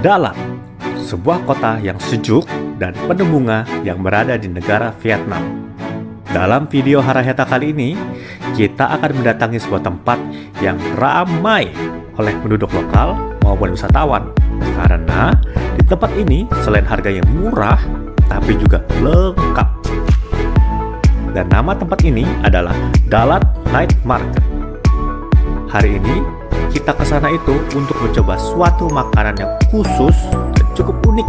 Dalat, sebuah kota yang sejuk dan penuh bunga yang berada di negara Vietnam. Dalam video Haraheta kali ini, kita akan mendatangi sebuah tempat yang ramai oleh penduduk lokal maupun wisatawan. Karena di tempat ini selain harga yang murah, tapi juga lengkap. Dan nama tempat ini adalah Dalat Night Market. Hari ini kita ke sana itu untuk mencoba suatu makanan yang khusus dan cukup unik,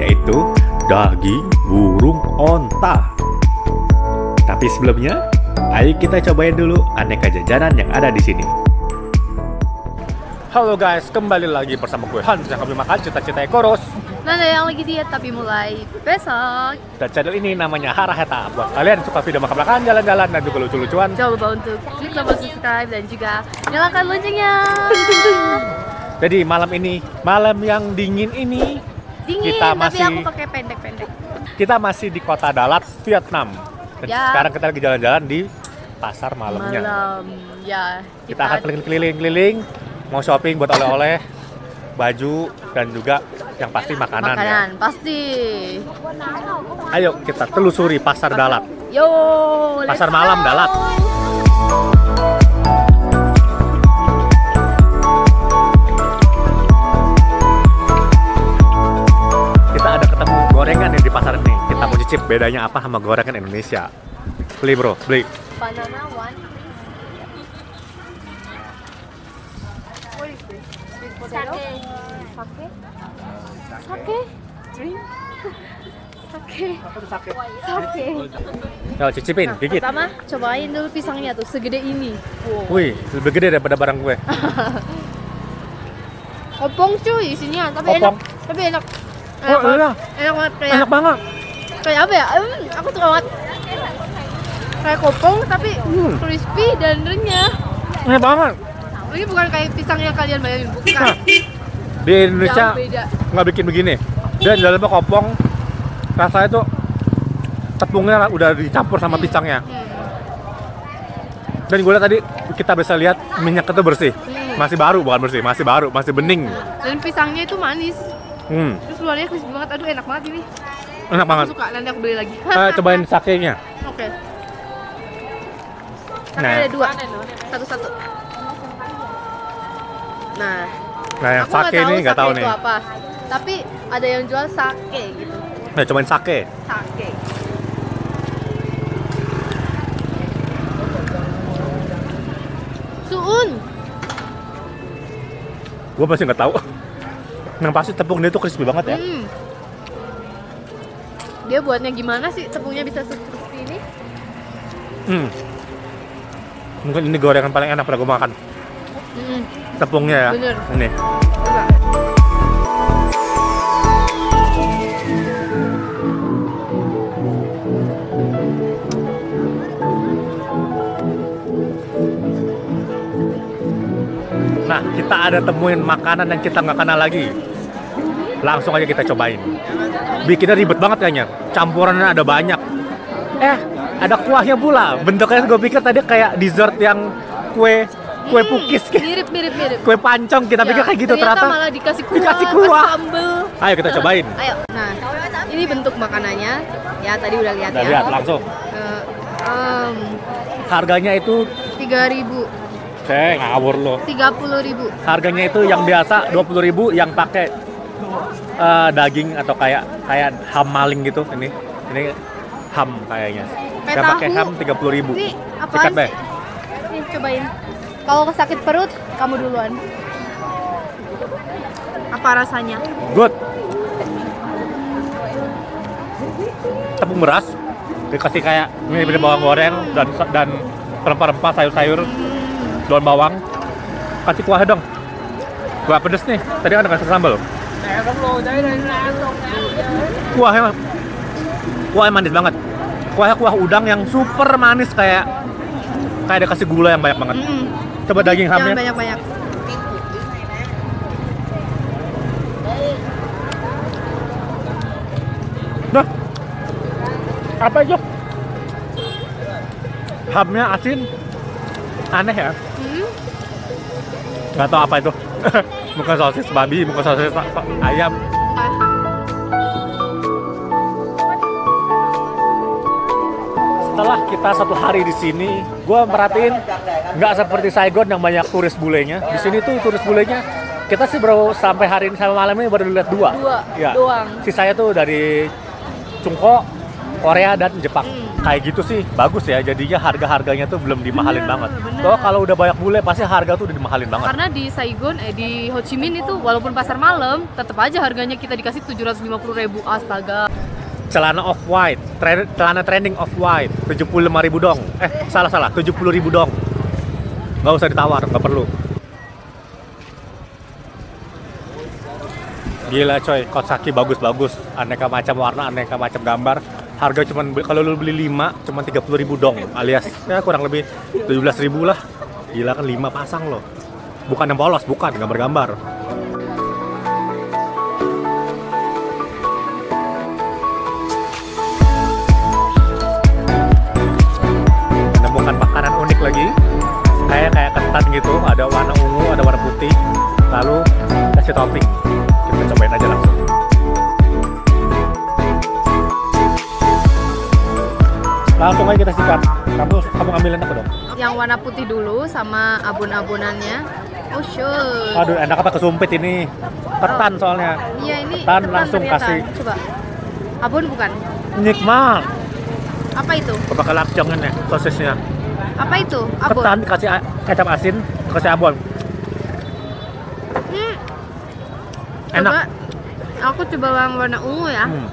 yaitu daging burung onta. Tapi sebelumnya, ayo kita cobain dulu aneka jajanan yang ada di sini. Halo guys, kembali lagi bersama gue Hans yang kami makan cita-cita koros. Nanda yang lagi diet tapi mulai besok. Dan channel ini namanya Haraheta. Buat kalian suka video makan-makan, jalan-jalan, dan juga lucu-lucuan. Jangan lupa untuk klik tombol subscribe dan juga nyalakan loncengnya. Jadi malam ini, malam yang dingin ini, Dingin, Kita tapi masih- aku pakai pendek-pendek. kita masih di kota Dalat, Vietnam. Dan Ya. sekarang kita lagi jalan-jalan di pasar malamnya. Malam, ya. Kita akan keliling-keliling, mau shopping buat oleh-oleh, baju, dan juga yang pasti makanan, makanan, ya. pasti. Ayo kita telusuri pasar Dalat. Yo, Pasar malam, go. Dalat. Kita ada ketemu gorengan nih di pasar ini. Kita mau cicip bedanya apa sama gorengan Indonesia. Beli bro, beli. Banana one, What is this? Sweet potato? Sake. Sake? Drink? Sake. Sake. Yo, cicipin, Nah, gigit. pertama cobain dulu pisangnya tuh segede ini. Wow. Wih, lebih gede daripada barang gue. Opong cuy isinya, tapi Opong. enak. Tapi enak. Oh, banget. iya. Enak banget kayak Enak banget. kayak apa ya? Hmm, aku suka banget. Kayak kopong tapi Hmm. crispy dan renyah. Enak banget. Ini bukan kayak pisang yang kalian bayangin, bukan. di Indonesia nggak bikin begini. Dan di dalamnya kopong, rasanya tuh tepungnya udah dicampur sama pisangnya. Hmm. Dan gue lihat tadi kita bisa lihat minyak itu bersih. Masih baru, bukan bersih, masih baru, masih bening. Dan pisangnya itu manis. Hmm, Terus luarnya crispy banget. Aduh enak banget ini. enak banget. Aku suka. Nanti aku beli lagi. Eh, cobain sakenya. Oke. Karena Nah. ada dua. Satu-satu. Nah, Nah, yang sake ini nggak tahu sake nih. itu apa. Tapi ada yang jual sake gitu. Nah, cobain sake. Sake. Suun. Gue masih nggak tahu. Yang pasti tepung dia tuh crispy banget ya. Hmm. Dia buatnya gimana sih tepungnya bisa crispy ini? Hmm. Mungkin ini gorengan paling enak pernah gue makan. Hmm. Tepungnya ya. Bener. Ini. Coba. Nah, kita ada temuin makanan yang kita nggak kenal lagi. Langsung aja kita cobain. Bikinnya ribet banget kayaknya. Campurannya ada banyak. Eh, ada kuahnya pula. Bentuknya gue pikir tadi kayak dessert yang kue kue pukis, Mirip mirip mirip. kue pancong. Kita pikir Ya, kayak gitu ternyata ternyata. malah dikasih kuah, dikasih kuah. sambel. Ayo kita cobain. Ayo. Nah, ini bentuk makanannya. Ya, tadi udah lihat Udah ya. lihat langsung. Eh, em, Harganya itu 3000, Cek, ngawur lo. 30.000. Harganya itu yang biasa 20.000 yang pakai eh, daging atau kayak kayak ham maling gitu ini. Ini ham kayaknya. Kayak pakai ham 30.000. Ini apa Sikat, Be. sih? Nih, cobain. Kalau sakit perut, kamu duluan. Apa rasanya? Good. Tepung beras dikasih kayak ini mirip bawang goreng dan dan rempah-rempah sayur-sayur daun bawang kasih kuahnya dong kuah pedes nih tadi kan kasih sambal kuahnya kuahnya manis banget kuahnya kuah udang yang super manis kayak kayak ada kasih gula yang banyak banget Mm-mm. Coba daging Jangan hamnya banyak-banyak. Nah, apa itu? Hamnya asin, aneh ya. Hmm. Nggak tahu apa itu. bukan sosis babi, bukan sosis sa- sa- Setelah kita satu hari di sini, gue merhatiin nggak seperti Saigon yang banyak turis bulenya. Di sini tuh turis bulenya kita sih baru sampai hari ini sampai malam ini baru lihat dua. Dua Ya. doang. Sisanya tuh dari Cungko, Korea dan Jepang. Hmm. Kayak gitu sih bagus ya. Jadinya harga-harganya tuh belum dimahalin Bener, banget. bener. Soalnya kalau udah banyak bule pasti harga tuh udah dimahalin banget. Karena di Saigon, eh di Ho Chi Minh itu walaupun pasar malam, tetap aja harganya kita dikasih 750.000 ribu. Astaga. Celana off white, tre- celana trending off white, 75.000 ribu dong. Eh salah salah, 70.000 ribu dong. Nggak usah ditawar, nggak perlu. Gila coy, Kosaki bagus-bagus, aneka macam warna, aneka macam gambar. Harga cuman kalau lu beli 5 cuman 30.000 ribu dong, alias ya kurang lebih 17.000 ribu lah. Gila kan 5 pasang loh. Bukan yang polos, bukan gambar-gambar. Ketan gitu ada warna ungu ada warna putih lalu kasih topping kita cobain aja langsung langsung aja kita sikat kamu kamu ambilin aku dong Yang warna putih dulu sama abon-abonannya. Oh sure. aduh enak apa kesumpit ini ketan soalnya Iya ini Ketan ketan langsung ternyata. kasih. Coba. Abon bukan? nikmat Apa itu? coba kelapjongin ya sosisnya Apa itu? Abon. ketan dikasih kecap asin kasih abon Hmm. enak Coba, aku coba yang warna ungu ya. Hmm.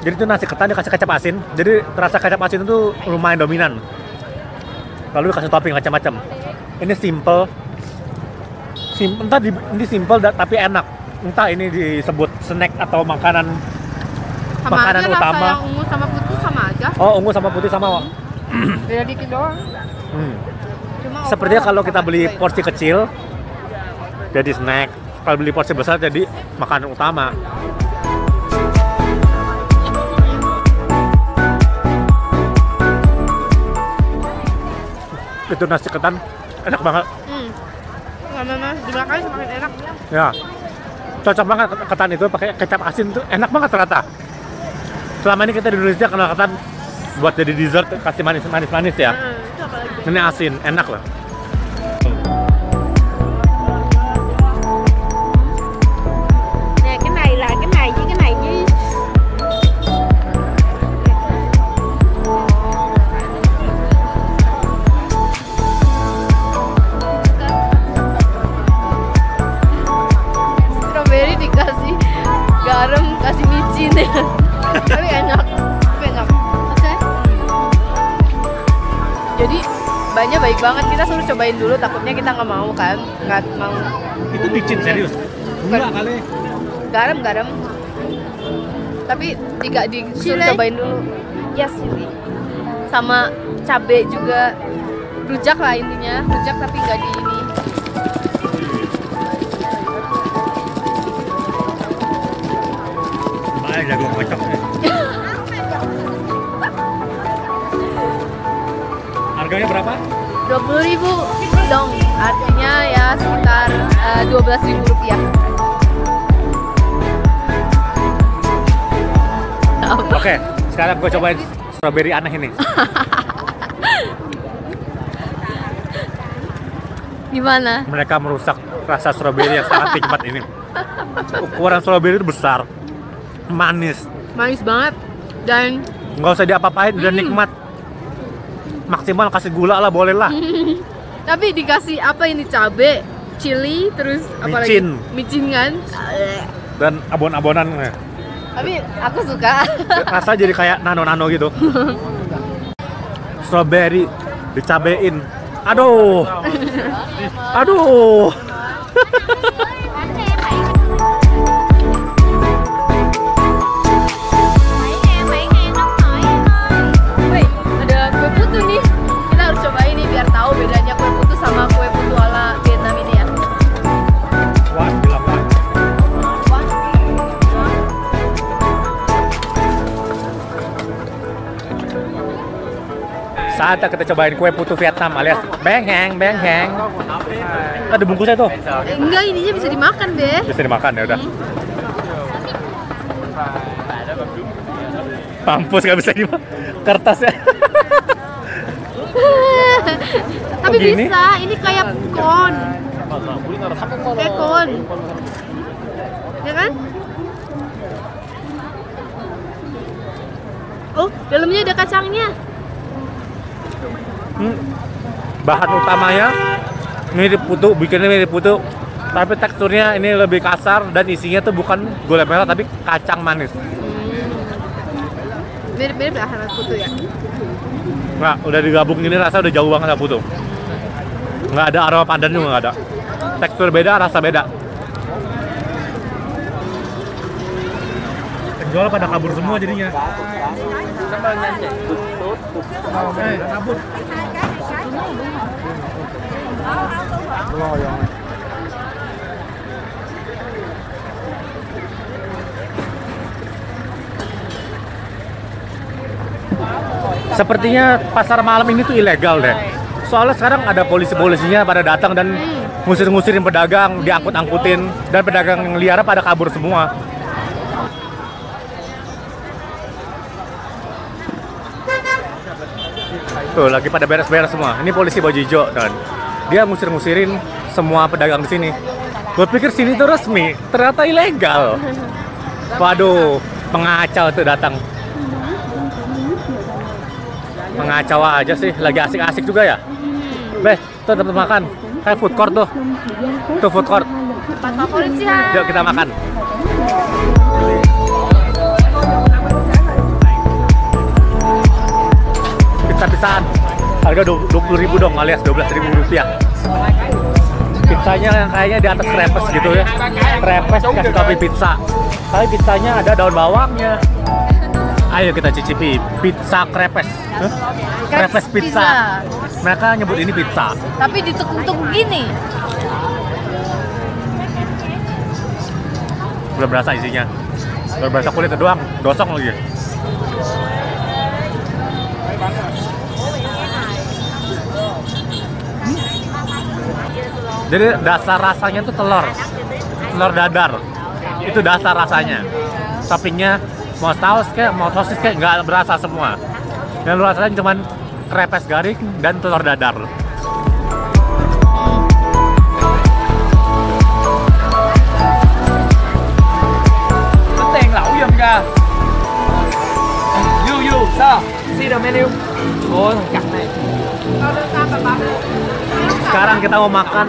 Jadi itu nasi ketan dikasih kecap asin. Jadi rasa kecap asin itu lumayan dominan. Lalu dikasih topping macam-macam. Ini simple. Sim entah di, ini simple tapi enak. Entah ini disebut snack atau makanan. Sama Makanan rasa utama. yang ungu sama aja. Oh, ungu sama putih sama. Beda dikit doang. Hmm. Cuma Sepertinya kalau kita beli porsi kecil jadi snack. Kalau beli porsi besar jadi makanan utama. Itu nasi ketan enak banget. Hmm. Lama-lama di belakang semakin enak. Ya. Cocok banget ketan itu pakai kecap asin tuh enak banget ternyata. Selama ini kita di Indonesia kenal ketan buat jadi dessert kasih manis manis manis ya. Itu lagi? Ini asin, enak loh. Banget. Kita suruh cobain dulu takutnya kita nggak mau kan? Nggak mau. Itu micin serius. Enggak kali. garam garam. Tapi tidak disuruh cobain dulu. Yes chili sama cabe juga. Rujak lah intinya. Rujak tapi nggak di ini. Baik jago kocok ya. Harganya berapa? Dua puluh ribu dong artinya ya sekitar dua belas ribu rupiah Oke, sekarang gue cobain strawberry aneh ini. gimana Mereka merusak rasa strawberry yang sangat nikmat ini. Ukuran strawberry itu besar, manis, manis banget dan nggak usah diapa-apain, udah nikmat. Maksimal kasih gula lah, boleh lah. tapi dikasih apa ini cabe chili terus apa Micin. lagi micin kan Dan abon-abonan tapi aku suka rasa jadi kayak nano-nano gitu. Strawberry dicabein. Aduh. Aduh. Saatnya kita cobain kue putu Vietnam alias bengheng, bengheng. Ada bungkusnya tuh. Enggak, ininya bisa dimakan, Be. Bisa dimakan ya udah. Mampus gak bisa dimakan. Kertasnya. Tapi Oh, gini? bisa, ini kayak kon. Kayak kon. Ya kan? Oh, dalamnya ada kacangnya. Hmm. Bahan utamanya mirip putu, bikinnya mirip putu. Tapi teksturnya ini lebih kasar dan isinya tuh bukan gula merah tapi kacang manis. Mirip-mirip lah sama putu ya. Nggak, udah digabung gini rasa udah jauh banget sama putu. Nggak ada aroma pandan juga nggak ada. Tekstur beda, rasa beda. Penjual pada kabur semua jadinya. Sepertinya pasar malam ini tuh ilegal deh. Soalnya sekarang ada polisi-polisinya pada datang dan ngusir-ngusirin pedagang, diangkut-angkutin dan pedagang liar pada kabur semua. Tuh lagi pada beres-beres semua. Ini polisi baju hijau dan dia ngusir-ngusirin semua pedagang di sini. Gue pikir sini tuh resmi, ternyata ilegal. Waduh, pengacau tuh datang. Pengacau aja sih, lagi asik-asik juga ya. Beh, tuh tempat makan. Kayak food court tuh. Tuh food court. Tempat favorit sih, Han. Yuk kita makan. Pizza-pizzaan. Harga 20 ribu dong alias 12 ribu rupiah. Pizzanya yang kayaknya di atas krepes gitu ya. Krepes kasih topping pizza. Tapi pizzanya ada daun bawangnya. Ayo kita cicipi pizza krepes. Hah? Krepes pizza. Mereka nyebut ini pizza. Tapi ditukuk-tukuk gini. belum berasa isinya belum berasa kulitnya doang gosong lagi jadi dasar rasanya tuh telur. Telur dadar. Itu dasar rasanya. Toppingnya mau saus kayak mau sosis kayak nggak berasa semua. Dan lu rasanya cuman krepes garing dan telur dadar. Du du sao See the menu. Thằng cặp này sekarang kita mau makan.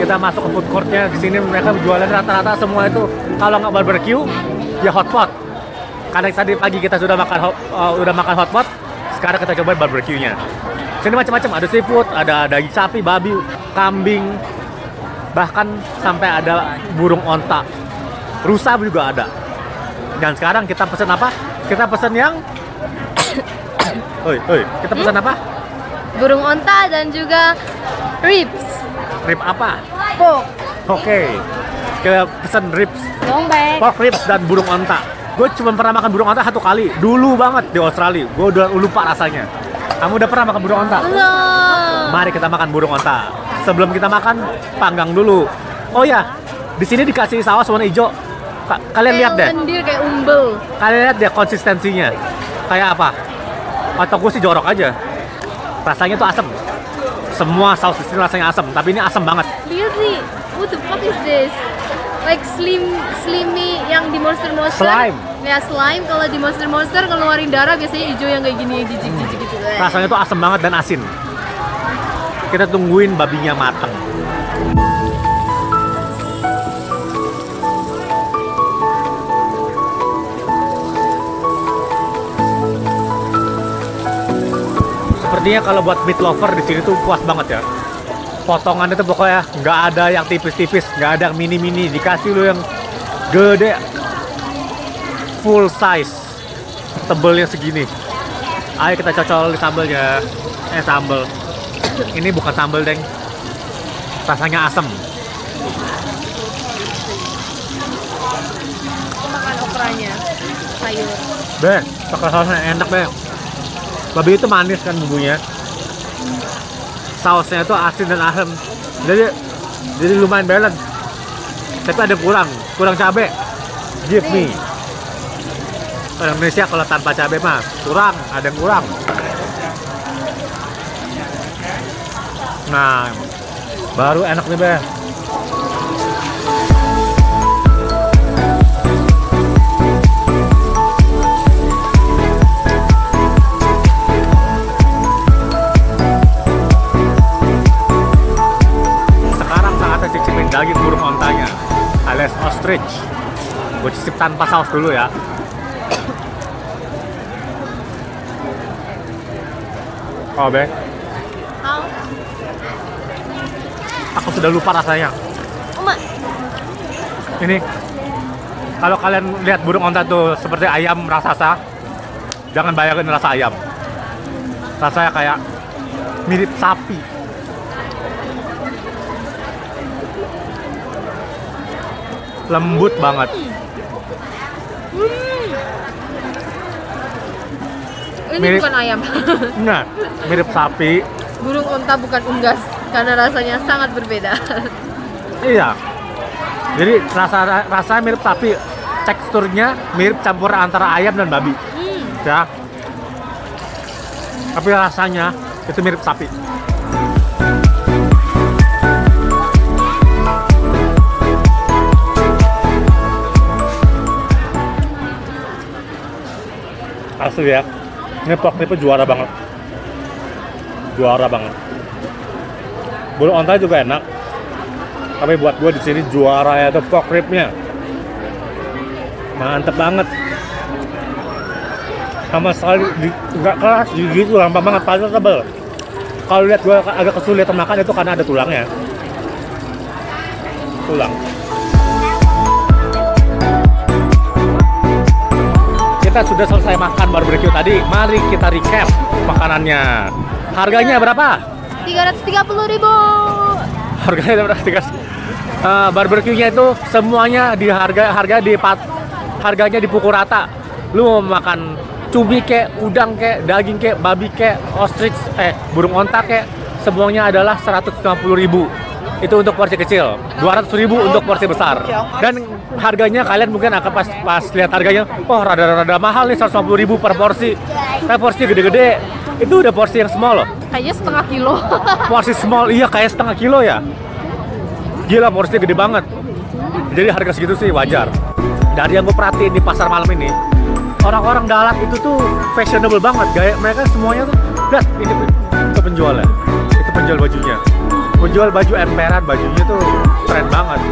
Kita masuk ke food courtnya. Di sini mereka jualan rata-rata semua itu. Kalau nggak barbecue ya hotpot karena tadi pagi kita sudah makan hot, uh, udah makan hotpot sekarang kita coba barbecue nya sini macam-macam. Ada seafood ada daging sapi babi kambing. Bahkan sampai ada burung onta. Rusa juga ada. Dan sekarang kita pesen apa? Kita pesen yang Oi, oi, kita pesan apa? Burung onta dan juga ribs. Rib apa? Pork. Oke. Kita pesen ribs Lombek. pork ribs dan burung onta. Gue cuma pernah makan burung onta satu kali, dulu banget di Australia. Gue udah lupa rasanya. Kamu udah pernah makan burung onta? Belum. Mari kita makan burung onta. Sebelum kita makan, panggang dulu. Oh ya, di sini dikasih saus warna hijau. Ka- Kalian lihat deh, Kayak lendir kayak umbel. kalian lihat deh konsistensinya. Kayak apa? Atau gue sih jorok aja. Rasanya tuh asem. Semua saus di sini rasanya asem, tapi ini asem banget. Lihat nih. What the fuck is this? Like slim slimy yang di monster monster. Slime. Ya slime kalau di monster monster ngeluarin darah biasanya hijau yang kayak gini jijik-jijik gitu. Eh. Rasanya tuh asem banget dan asin. Kita tungguin babinya mateng. Sepertinya kalau buat meat lover di sini tuh puas banget ya. Potongannya tuh pokoknya nggak ada yang tipis-tipis, nggak ada yang mini-mini. Dikasih lu yang gede, full size, tebelnya segini. Ayo kita cocol di sambelnya. Eh sambel. Ini bukan sambel deng. Rasanya asem. Makan okranya sayur. Be, pakai sausnya enak be. Babi itu manis kan bumbunya. Sausnya itu asin dan asam jadi jadi lumayan balance. Tapi ada kurang kurang cabe. Give me. Orang Indonesia kalau tanpa cabe mah kurang ada yang kurang. Nah baru enak nih be ostrich gue cicip tanpa saus dulu ya. Oh be aku sudah lupa rasanya. Ini kalau kalian lihat burung onta tuh seperti ayam raksasa jangan bayangin rasa ayam. Rasanya kayak mirip sapi lembut banget. Ini Mirip- bukan ayam. nah mirip sapi. Burung unta bukan unggas karena rasanya sangat berbeda. iya. Jadi rasa rasanya mirip sapi. Teksturnya mirip campur antara ayam dan babi. Hmm. ya. Tapi rasanya itu mirip sapi asli ya ini pork ribnya juara banget. Juara banget. Bulu onta juga enak. Tapi buat gue di sini juara ya itu pork ribnya mantep banget. Sama sekali nggak keras gigi itu gampang banget paling tebel. Kalau lihat gue agak kesulitan makan itu karena ada tulangnya. Tulang kita sudah selesai makan barbecue tadi? Mari kita recap makanannya. Harganya berapa? 330 ribu. harganya berapa? Tiga Eh, barbecue-nya itu semuanya di harga harga di pat, harganya dipukul rata. Lu mau makan cumi kek udang kek daging kek babi kek ostrich eh burung onta kek semuanya adalah 150.000 itu untuk porsi kecil. 200.000 untuk porsi besar. Dan harganya kalian mungkin akan pas pas lihat harganya oh rada-rada mahal nih 150.000 per porsi. Tapi porsi gede-gede. Itu udah porsi yang small loh. Kayaknya setengah kilo. porsi small iya kayak setengah kilo ya. Gila porsinya gede banget. Jadi harga segitu sih wajar. Dari yang gue perhatiin di pasar malam ini orang-orang dalat itu tuh fashionable banget. Gaya mereka semuanya tuh lihat ini itu penjualnya. Itu penjual bajunya penjual baju emperan bajunya tuh keren banget.